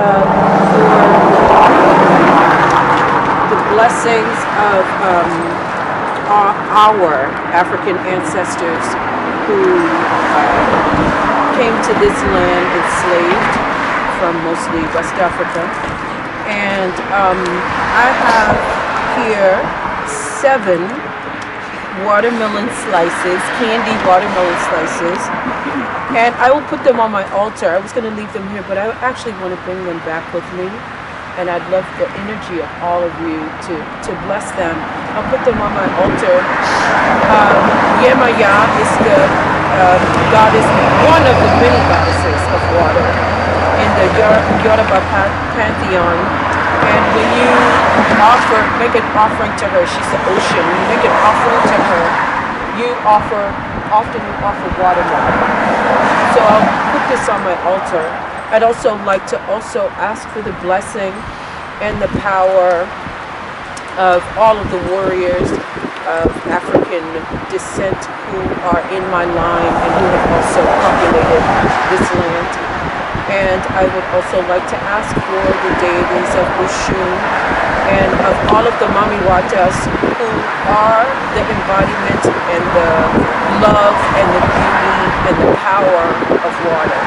for the blessings of um, our, our African ancestors who uh, came to this land enslaved from mostly West Africa. And um, I have here seven watermelon slices, candy watermelon slices. And I will put them on my altar. I was going to leave them here, but I actually want to bring them back with me. And I'd love the energy of all of you to, to bless them. I'll put them on my altar. Um, Yemaya is the uh, goddess, one of the many goddesses of water in the Yoruba pantheon. Offer, make an offering to her, she's the ocean. You make an offering to her, you offer, often you offer watermelon. So I'll put this on my altar. I'd also like to also ask for the blessing and the power of all of the warriors of African descent who are in my line and who have also populated this land. And I would also like to ask for the deities of Oshun of all of the Mamiwatas who are the embodiment and the love and the beauty and the power of water.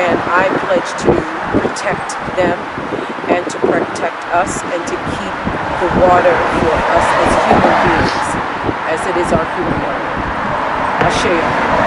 And I pledge to protect them and to protect us and to keep the water for us as human beings, as it is our human right. Ashe.